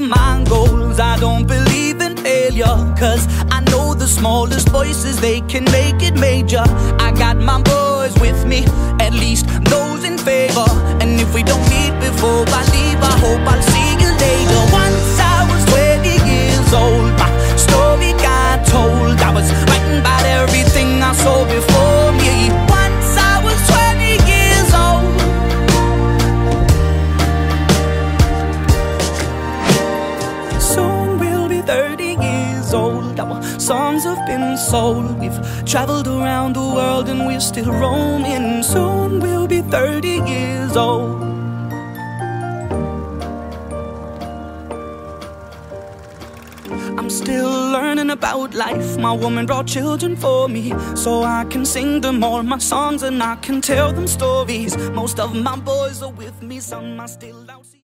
my goals. I don't believe in failure, cause I know the smallest voices, they can make it major. I got my boys with me, at least those in favor. And if we don't meet before I leave, I hope I'll see you later. Old. Our songs have been sold. We've traveled around the world and we're still roaming. Soon we'll be 30 years old. I'm still learning about life. My woman brought children for me, so I can sing them all my songs and I can tell them stories. Most of my boys are with me, some are still out.